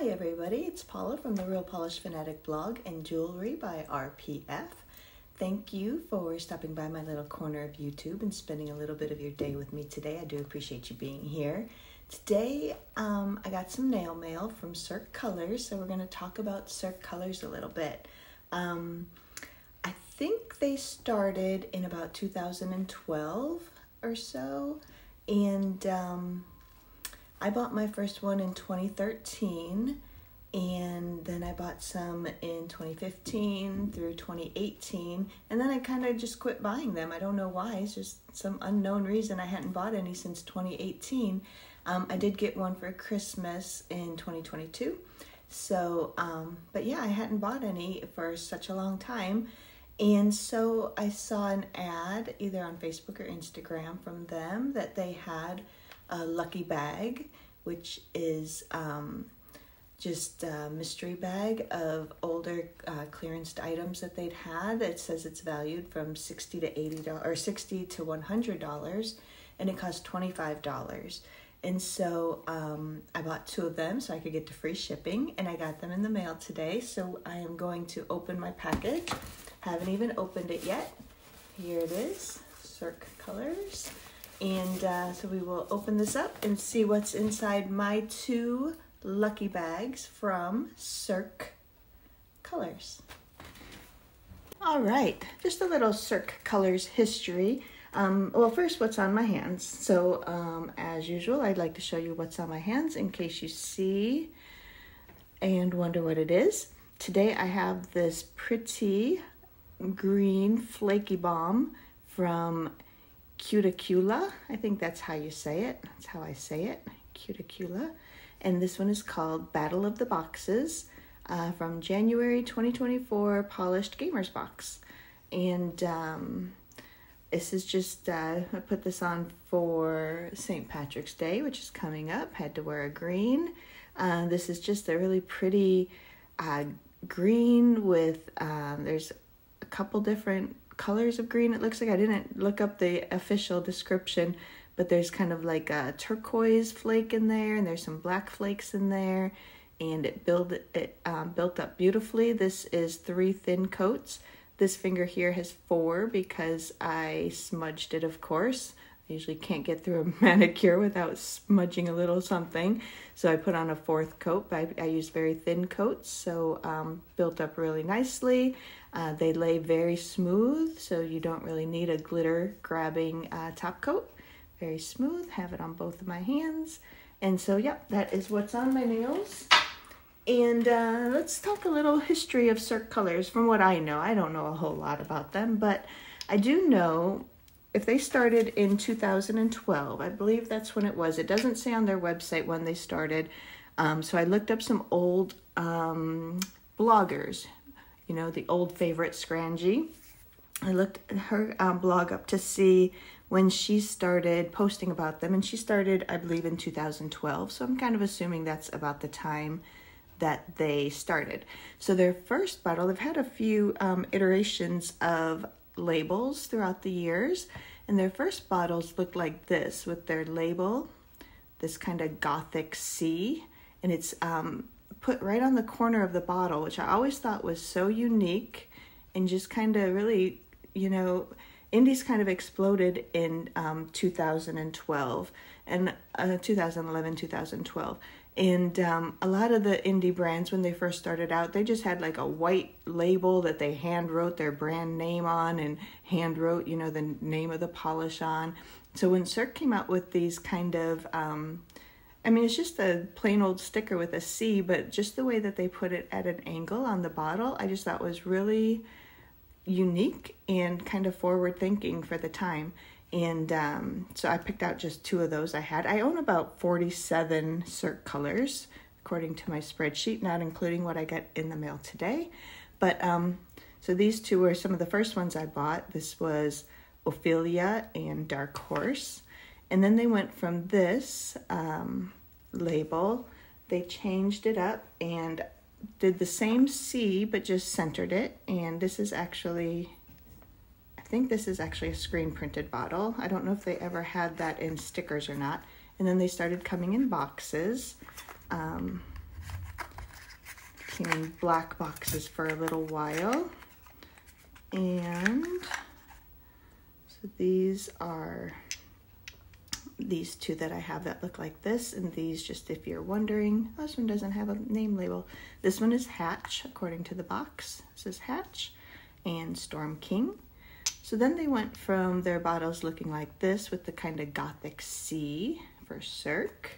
Hi everybody, it's Paula from the Real Polish Fanatic blog and jewelry by RPF. Thank you for stopping by my little corner of YouTube and spending a little bit of your day with me today. I do appreciate you being here. Today um, I got some nail mail from Cirque Colors, so we're going to talk about Cirque Colors a little bit. Um, I think they started in about 2012 or so, and um, I bought my first one in 2013 and then I bought some in 2015 through 2018 and then I kind of just quit buying them. I don't know why. It's just some unknown reason I hadn't bought any since 2018. Um, I did get one for Christmas in 2022. So, um, but yeah, I hadn't bought any for such a long time. And so I saw an ad either on Facebook or Instagram from them that they had a lucky bag, which is um, just a mystery bag of older uh, items that they'd had. It says it's valued from sixty to eighty dollars or sixty to one hundred dollars, and it cost twenty five dollars. And so um, I bought two of them so I could get to free shipping, and I got them in the mail today. So I am going to open my package. Haven't even opened it yet. Here it is, Cirque Colors. And uh, so we will open this up and see what's inside my two lucky bags from Cirque Colors. All right, just a little Cirque Colors history. Um, well, first, what's on my hands. So, um, as usual, I'd like to show you what's on my hands in case you see and wonder what it is. Today, I have this pretty green flaky balm from Cuticula. I think that's how you say it. That's how I say it, Cuticula. And this one is called Battle of the Boxes uh, from January 2024 Polished Gamers Box. And um, this is just, uh, I put this on for St. Patrick's Day, which is coming up. Had to wear a green. Uh, this is just a really pretty uh, green with, um, there's a couple different colors of green it looks like. I didn't look up the official description, but there's kind of like a turquoise flake in there and there's some black flakes in there and it build it um, built up beautifully. This is three thin coats. This finger here has four because I smudged it, of course. I usually can't get through a manicure without smudging a little something. So I put on a fourth coat. I, I used very thin coats, so um, built up really nicely. Uh, they lay very smooth, so you don't really need a glitter grabbing uh, top coat. Very smooth, have it on both of my hands. And so, yep, that is what's on my nails. And uh, let's talk a little history of Cirque Colors. From what I know, I don't know a whole lot about them, but I do know if they started in 2012, I believe that's when it was. It doesn't say on their website when they started. Um, so I looked up some old um, bloggers you know, the old favorite Scrangie. I looked her um, blog up to see when she started posting about them, and she started, I believe, in 2012. So I'm kind of assuming that's about the time that they started. So their first bottle, they've had a few um, iterations of labels throughout the years, and their first bottles looked like this with their label, this kind of gothic C, and it's um, put right on the corner of the bottle, which I always thought was so unique and just kind of really, you know, indies kind of exploded in um, 2012 and uh, 2011, 2012. And um, a lot of the indie brands, when they first started out, they just had like a white label that they hand wrote their brand name on and hand wrote, you know, the name of the polish on. So when Cirque came out with these kind of um, I mean, it's just a plain old sticker with a C, but just the way that they put it at an angle on the bottle, I just thought was really unique and kind of forward thinking for the time. And um, so I picked out just two of those I had. I own about 47 Cirque colors, according to my spreadsheet, not including what I got in the mail today. But um, so these two were some of the first ones I bought. This was Ophelia and Dark Horse. And then they went from this um, label, they changed it up and did the same C, but just centered it. And this is actually, I think this is actually a screen printed bottle. I don't know if they ever had that in stickers or not. And then they started coming in boxes. Um, collecting in black boxes for a little while. And so these are these two that I have that look like this, and these, just if you're wondering, this one doesn't have a name label. This one is Hatch, according to the box. Is Hatch and Storm King. So then they went from their bottles looking like this with the kind of gothic C for Cirque.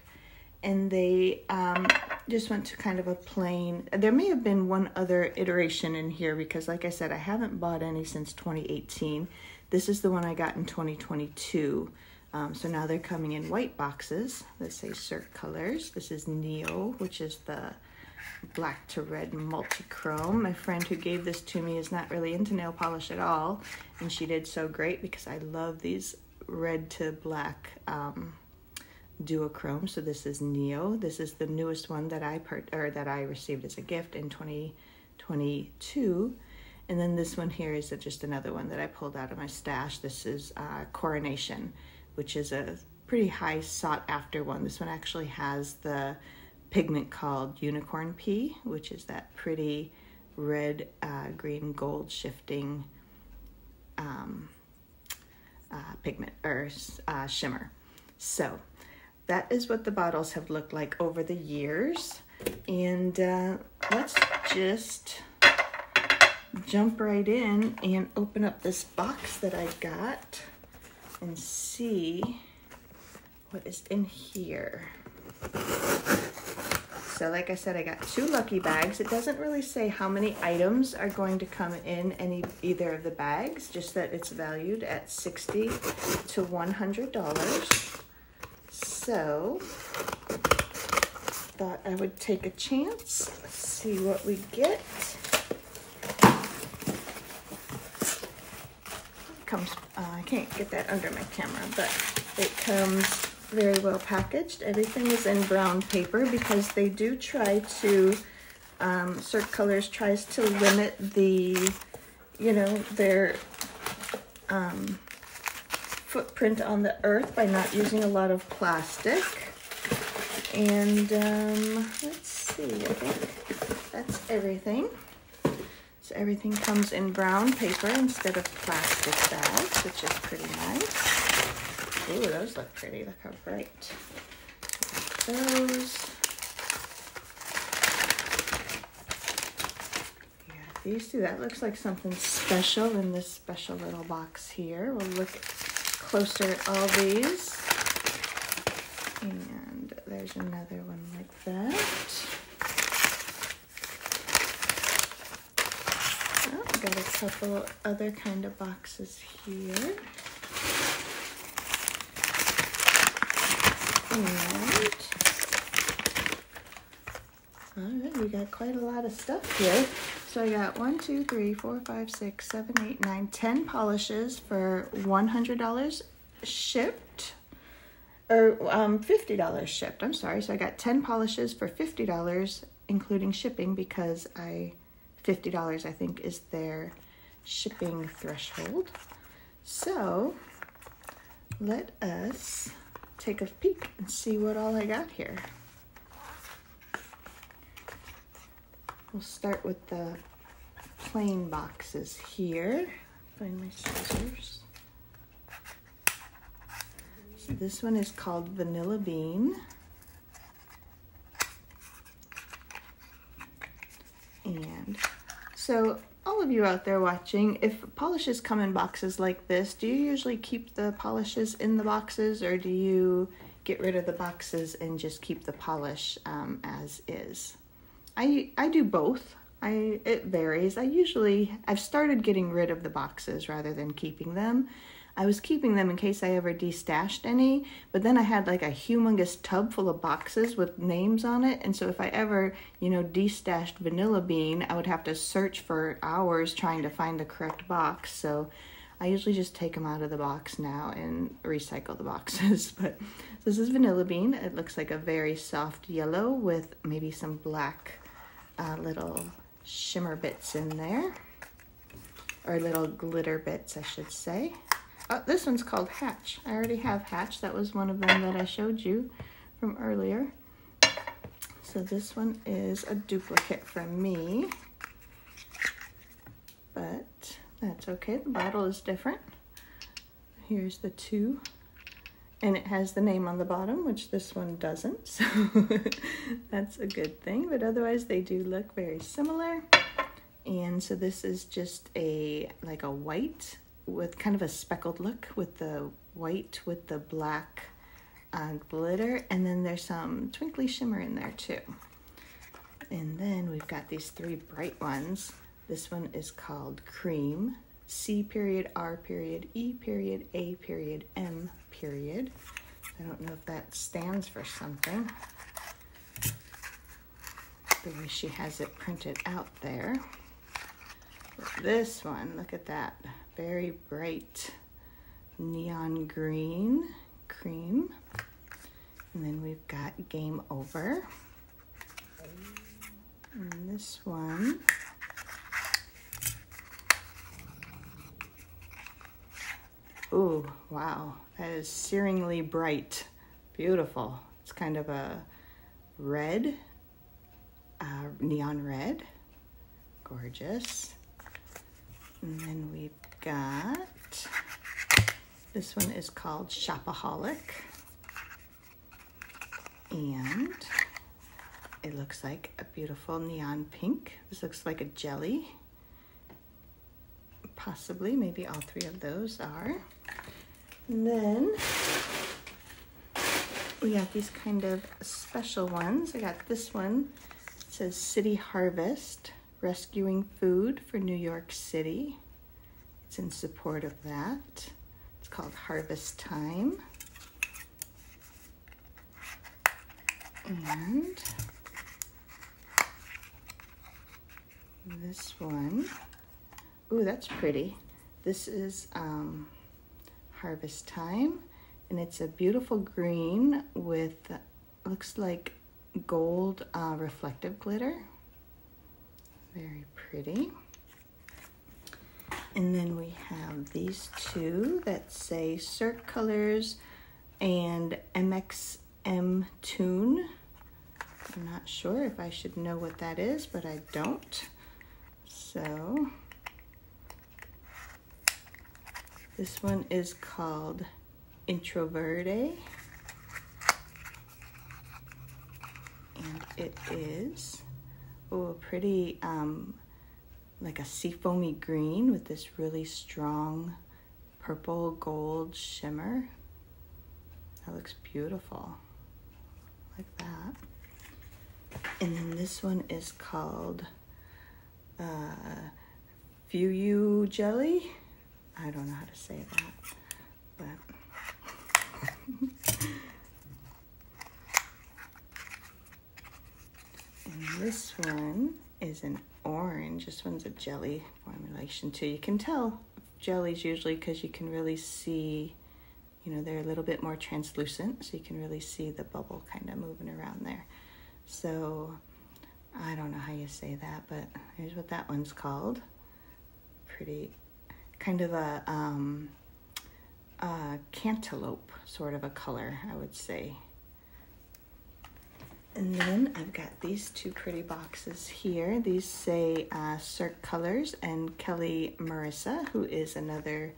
And they um, just went to kind of a plain, there may have been one other iteration in here because like I said, I haven't bought any since 2018. This is the one I got in 2022. Um, so now they're coming in white boxes that say Cirque colors. This is Neo, which is the black to red multi-chrome. My friend who gave this to me is not really into nail polish at all, and she did so great because I love these red to black um, duochrome. So this is Neo. This is the newest one that I per- or that I received as a gift in 2022. And then this one here is just another one that I pulled out of my stash. This is uh, Coronation which is a pretty high sought after one. This one actually has the pigment called unicorn pee, which is that pretty red, uh, green, gold shifting um, uh, pigment or uh, shimmer. So that is what the bottles have looked like over the years. And uh, let's just jump right in and open up this box that I got and see what is in here. So like I said, I got two lucky bags. It doesn't really say how many items are going to come in any either of the bags, just that it's valued at 60 to $100. So thought I would take a chance, see what we get. comes, I can't get that under my camera, but it comes very well packaged. Everything is in brown paper because they do try to, um, Cirque Colors tries to limit the, you know, their um, footprint on the earth by not using a lot of plastic. And um, let's see, I think that's everything. So everything comes in brown paper instead of plastic bags, which is pretty nice. Ooh, those look pretty. Look how bright. Those. Yeah, these two, that looks like something special in this special little box here. We'll look closer at all these. And there's another one like that. Got a couple other kind of boxes here. And all right, we got quite a lot of stuff here. So I got one, two, three, four, five, six, seven, eight, nine, ten polishes for $100 shipped or um, $50 shipped. I'm sorry. So I got 10 polishes for $50, including shipping, because I $50, I think, is their shipping threshold. So let us take a peek and see what all I got here. We'll start with the plain boxes here. Find my scissors. So this one is called Vanilla Bean. And so all of you out there watching, if polishes come in boxes like this, do you usually keep the polishes in the boxes or do you get rid of the boxes and just keep the polish um, as is? I, I do both. I, it varies. I usually, I've started getting rid of the boxes rather than keeping them. I was keeping them in case I ever destashed any, but then I had like a humongous tub full of boxes with names on it. And so if I ever, you know, destashed vanilla bean, I would have to search for hours trying to find the correct box. So I usually just take them out of the box now and recycle the boxes. but this is vanilla bean. It looks like a very soft yellow with maybe some black uh, little shimmer bits in there or little glitter bits, I should say. Oh, this one's called Hatch. I already have Hatch. That was one of them that I showed you from earlier. So this one is a duplicate from me, but that's okay. The bottle is different. Here's the two and it has the name on the bottom, which this one doesn't, so that's a good thing. But otherwise, they do look very similar. And so this is just a like a white with kind of a speckled look with the white with the black uh, glitter, and then there's some twinkly shimmer in there too. And then we've got these three bright ones. This one is called Cream, C period, R period, E period, A period, M period. I don't know if that stands for something. The way she has it printed out there. But this one, look at that. Very bright neon green cream. And then we've got Game Over. And this one Ooh, wow. That is searingly bright. Beautiful. It's kind of a red, uh, neon red. Gorgeous. And then we've got, this one is called Shopaholic. And it looks like a beautiful neon pink. This looks like a jelly. Possibly, maybe all three of those are. And then we got these kind of special ones. I got this one. It says City Harvest, rescuing food for New York City. It's in support of that. It's called Harvest Time. And this one, ooh, that's pretty. This is um, harvest time and it's a beautiful green with looks like gold uh, reflective glitter very pretty and then we have these two that say Cirque Colors and MXM Tune. I'm not sure if I should know what that is, but I don't. So This one is called Introverde. And it is, oh, a pretty, um, like a seafoamy green with this really strong purple gold shimmer. That looks beautiful, like that. And then this one is called uh, Fuyu Jelly. I don't know how to say that, but. and this one is an orange. This one's a jelly formulation too. You can tell jellies usually because you can really see, you know, they're a little bit more translucent, so you can really see the bubble kind of moving around there. So I don't know how you say that, but here's what that one's called. Pretty kind of a, um, a cantaloupe sort of a color, I would say. And then I've got these two pretty boxes here. These say uh, Cirque Colors and Kelli Marissa, who is another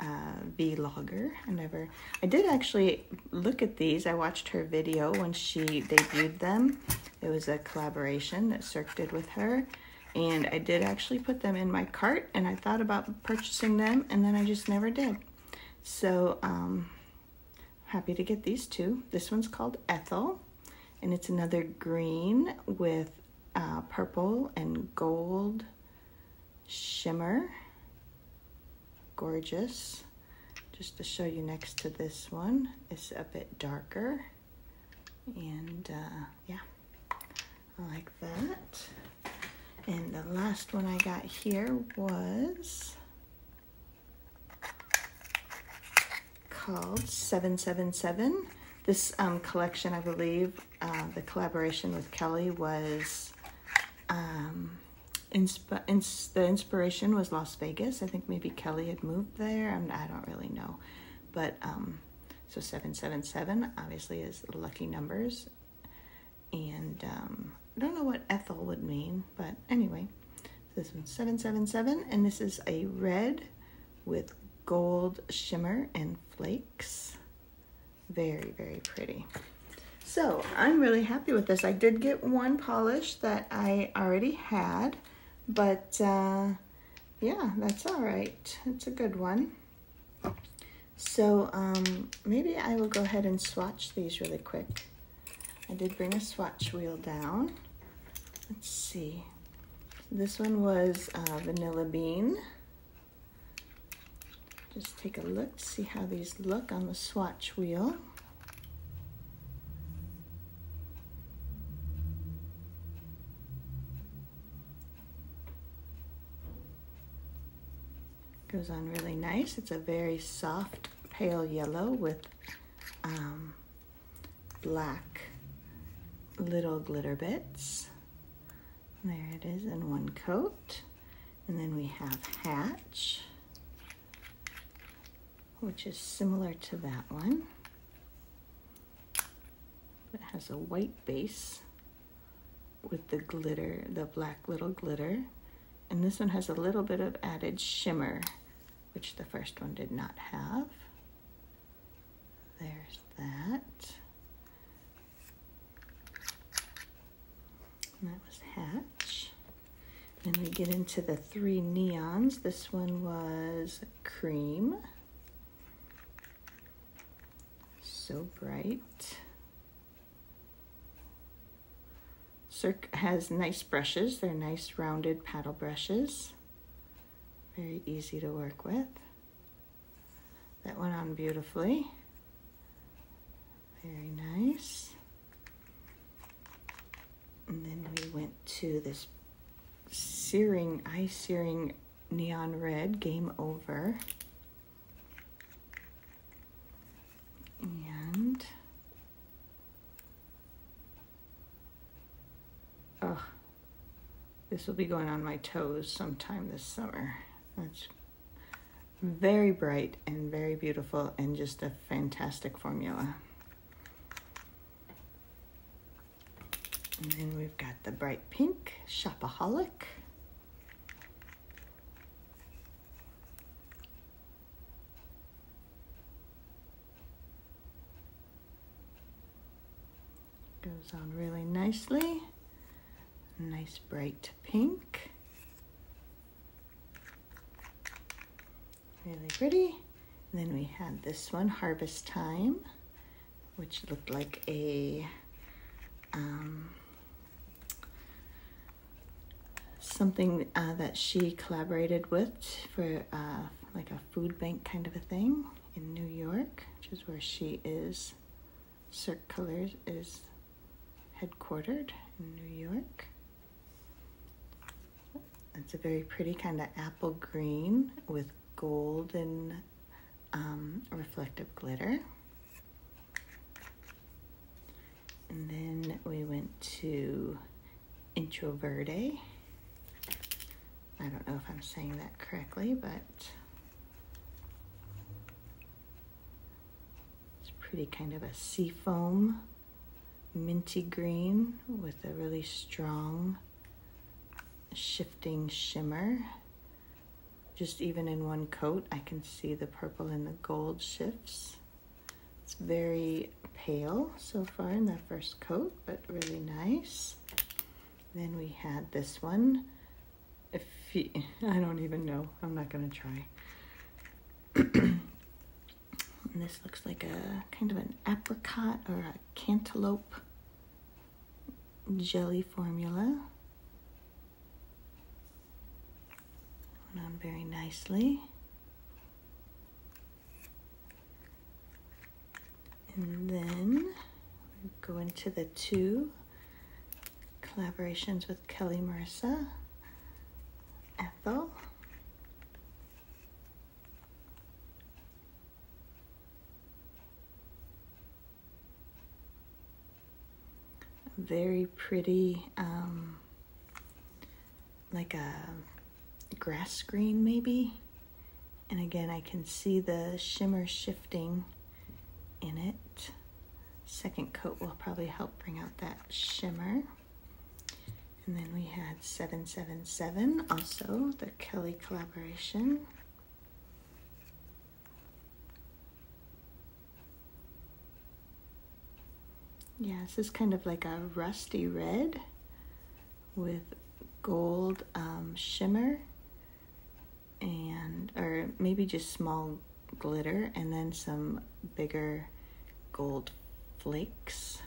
uh, vlogger. I never, I did actually look at these. I watched her video when she debuted them. It was a collaboration that Cirque did with her and I did actually put them in my cart and I thought about purchasing them and then I just never did. So um, happy to get these two. This one's called Ethel and it's another green with uh, purple and gold shimmer. Gorgeous. Just to show you next to this one, it's a bit darker. And uh, yeah, I like that. And the last one I got here was called 777. This um, collection, I believe, uh, the collaboration with Kelli was, um, insp ins the inspiration was Las Vegas. I think maybe Kelli had moved there. I'm, I do not really know. But um, so 777 obviously is lucky numbers. And um, I don't know what Ethel would mean, but anyway, this one's 777, and this is a red with gold shimmer and flakes. Very, very pretty. So I'm really happy with this. I did get one polish that I already had, but uh, yeah, that's all right. It's a good one. So um, maybe I will go ahead and swatch these really quick. I did bring a swatch wheel down. Let's see. This one was uh, Vanilla Bean. Just take a look, see how these look on the swatch wheel. Goes on really nice. It's a very soft pale yellow with um, black little glitter bits. There it is in one coat. And then we have Hatch, which is similar to that one. It has a white base with the glitter, the black little glitter. And this one has a little bit of added shimmer, which the first one did not have. There's that. And that was Hatch. Then we get into the three neons. This one was Cream. So bright. Cirque has nice brushes. They're nice rounded paddle brushes. Very easy to work with. That went on beautifully. Very nice. And then we went to this searing, eye searing neon red, Game Over. And, oh, this will be going on my toes sometime this summer. That's very bright and very beautiful and just a fantastic formula. And then we've got the bright pink Shopaholic. Goes on really nicely. Nice bright pink. Really pretty. And then we had this one, Harvest Time, which looked like a um, something uh, that she collaborated with for uh, like a food bank kind of a thing in New York, which is where she is. Cirque Colors is headquartered in New York. It's a very pretty kind of apple green with golden um, reflective glitter. And then we went to Introverde I don't know if I'm saying that correctly, but it's pretty kind of a seafoam minty green with a really strong shifting shimmer. Just even in one coat, I can see the purple and the gold shifts. It's very pale so far in that first coat, but really nice. Then we had this one if I don't even know. I'm not gonna try. this looks like a kind of an apricot or a cantaloupe jelly formula. Went on very nicely. And then go into the two collaborations with Kelli Marissa. Ethel. Very pretty, um, like a grass green maybe. And again, I can see the shimmer shifting in it. Second coat will probably help bring out that shimmer. And then we had 777, also the Kelli collaboration. Yeah, this is kind of like a rusty red with gold um, shimmer and or maybe just small glitter and then some bigger gold flakes.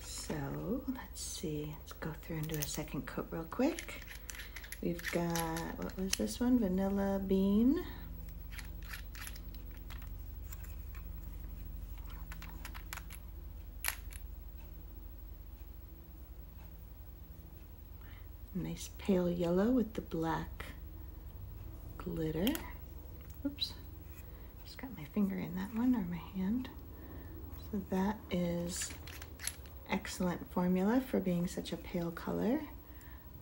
So let's see, let's go through and do a second coat real quick. We've got, what was this one? Vanilla bean. Nice pale yellow with the black glitter. Oops, just got my finger in that one or my hand. So that is excellent formula for being such a pale color.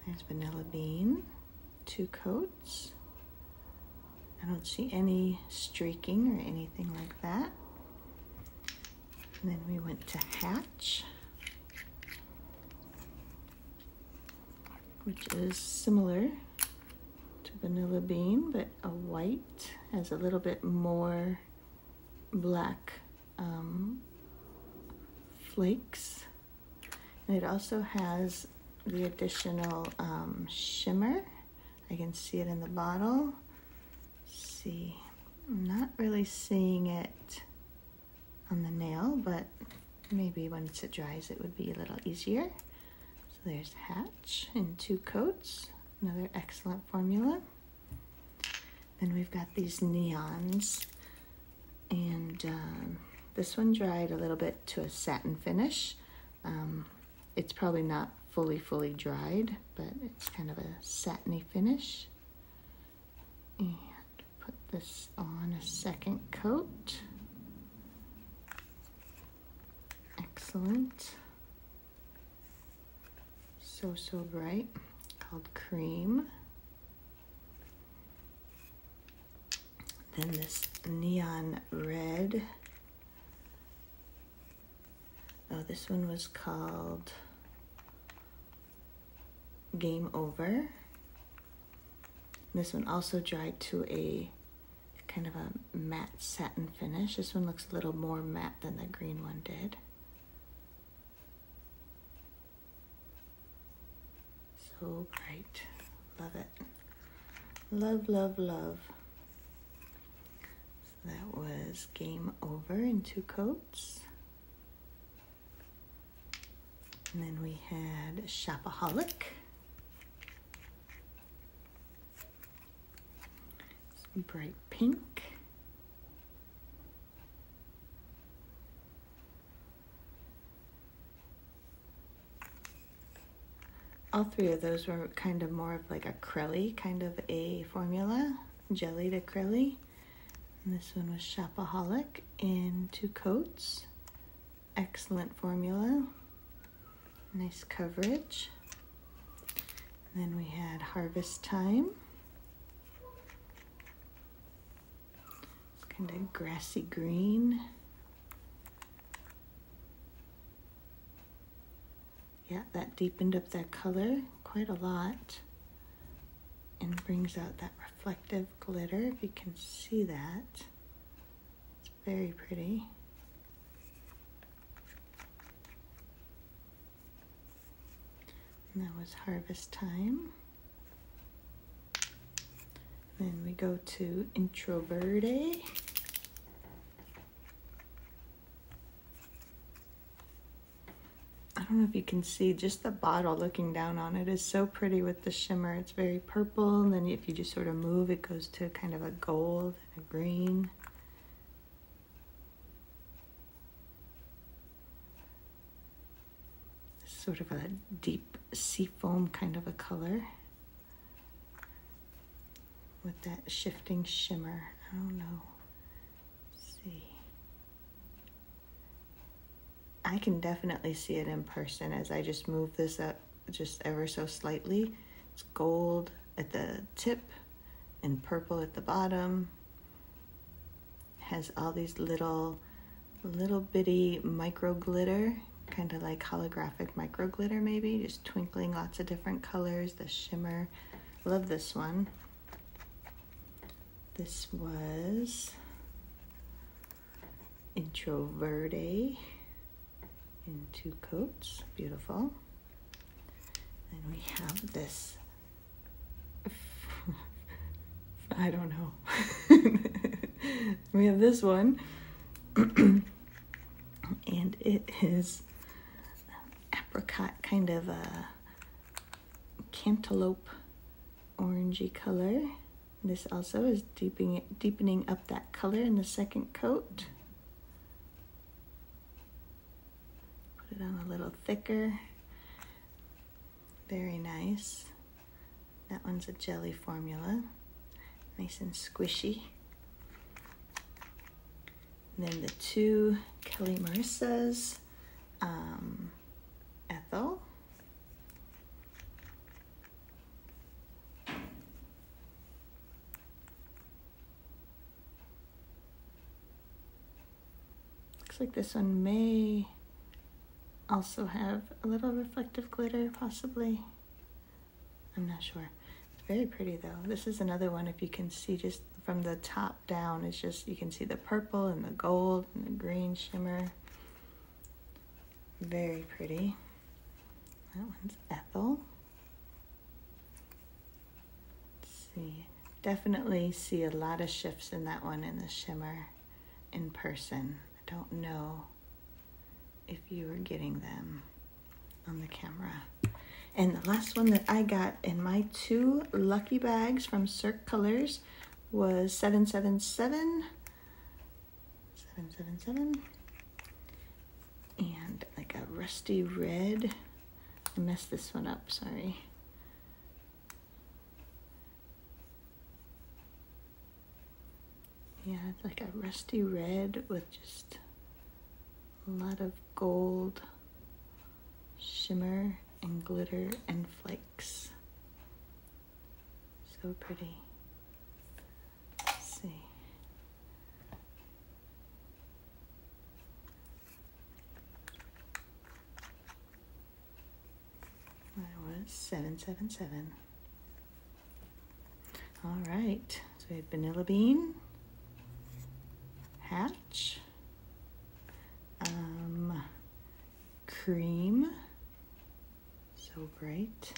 There's vanilla bean, two coats. I don't see any streaking or anything like that. And then we went to Hatch. which is similar vanilla bean, but a white has a little bit more black um, flakes. And it also has the additional um, shimmer. I can see it in the bottle. Let's see, I'm not really seeing it on the nail, but maybe once it dries it would be a little easier So there's Hatch in two coats, another excellent formula. Then we've got these neons, and um, this one dried a little bit to a satin finish. Um, it's probably not fully, fully dried, but it's kind of a satiny finish. And put this on a second coat. Excellent so so bright called cream then this neon red oh this one was called game over this one also dried to a kind of a matte satin finish this one looks a little more matte than the green one did so bright. Love it. Love, love, love. That was Game Over in two coats. And then we had Shopaholic. Some bright pink. all three of those were kind of more of like a acrylic kind of a formula, jellied acrylic. And this one was Shopaholic in two coats. Excellent formula. Nice coverage. And then we had Harvest Time. It's kind of grassy green. yeah, that deepened up that color quite a lot and brings out that reflective glitter, if you can see that. It's very pretty. And that was harvest time. Then we go to Intro Verde. I don't know if you can see just the bottle looking down on it is so pretty with the shimmer. It's very purple, and then if you just sort of move, it goes to kind of a gold, and a green. Sort of a deep sea foam kind of a color with that shifting shimmer. I don't know. I can definitely see it in person as I just move this up just ever so slightly. It's gold at the tip and purple at the bottom. Has all these little little bitty micro glitter, kind of like holographic micro glitter, maybe, just twinkling lots of different colors. The shimmer, love this one. This was Intro Verde in two coats, beautiful. And we have this, I don't know. we have this one and it is apricot kind of a cantaloupe orangey color. This also is deepening, deepening up that color in the second coat. It on a little thicker. Very nice. That one's a jelly formula. Nice and squishy. And then the two Kelli Marissas, um, Ethel. Looks like this one may also have a little reflective glitter, possibly. I'm not sure. It's very pretty though. This is another one if you can see just from the top down it's just you can see the purple and the gold and the green shimmer very pretty that one's Ethel Let's see definitely see a lot of shifts in that one in the shimmer in person I don't know if you were getting them on the camera. And the last one that I got in my two lucky bags from Cirque Colors was 777 777 and like a rusty red. I messed this one up sorry. Yeah it's like a rusty red with just a lot of gold shimmer and glitter and flakes so pretty Let's see. That was 777. All right, so we have vanilla bean, hatch, um, cream, so bright,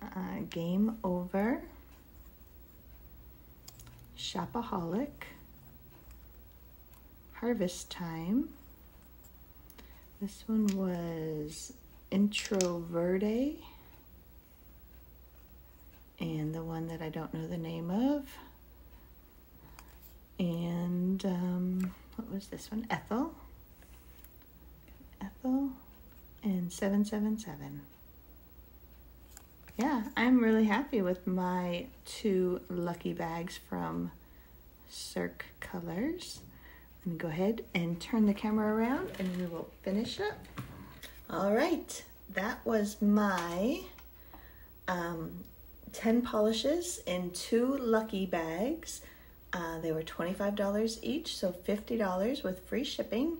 uh, game over, shopaholic, harvest time. This one was Intro Verde and the one that I don't know the name of. And um, what was this one? Ethel. Ethel and 777. Yeah, I'm really happy with my two lucky bags from Cirque Colors. Let me go ahead and turn the camera around and we will finish up. All right, that was my um, 10 polishes in two lucky bags. Uh, they were $25 each, so $50 with free shipping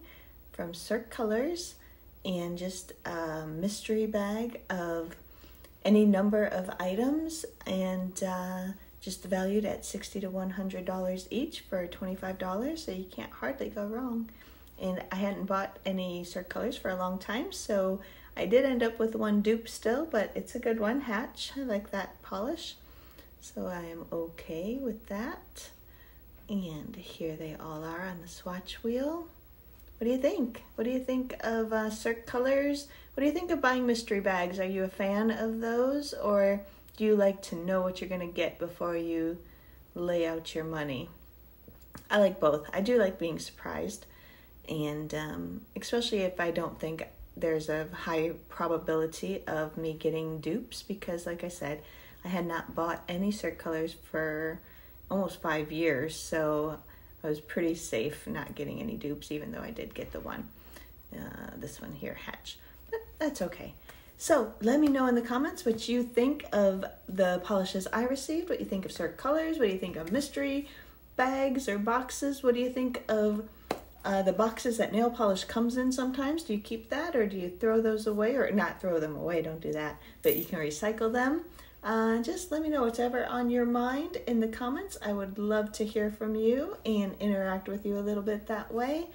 from Cirque Colors and just a mystery bag of any number of items and uh, just valued at 60 to $100 each for $25, so you can't hardly go wrong and I hadn't bought any Cirque colors for a long time, so I did end up with one dupe still, but it's a good one, Hatch. I like that polish, so I am okay with that. And here they all are on the swatch wheel. What do you think? What do you think of uh, Cirque colors? What do you think of buying mystery bags? Are you a fan of those, or do you like to know what you're going to get before you lay out your money? I like both. I do like being surprised and um, especially if I don't think there's a high probability of me getting dupes because like I said I had not bought any Cirque colors for almost five years so I was pretty safe not getting any dupes even though I did get the one uh, this one here Hatch but that's okay so let me know in the comments what you think of the polishes I received what you think of Cirque colors what do you think of mystery bags or boxes what do you think of uh, the boxes that nail polish comes in sometimes. Do you keep that or do you throw those away or not throw them away? Don't do that. But you can recycle them. Uh, just let me know whatever on your mind in the comments. I would love to hear from you and interact with you a little bit that way.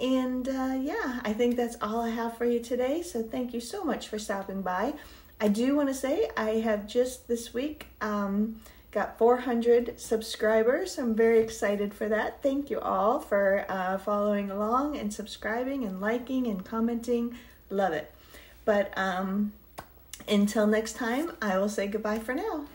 And uh, yeah, I think that's all I have for you today. So thank you so much for stopping by. I do want to say I have just this week. Um, Got 400 subscribers. I'm very excited for that. Thank you all for uh, following along and subscribing and liking and commenting. Love it. But um, until next time, I will say goodbye for now.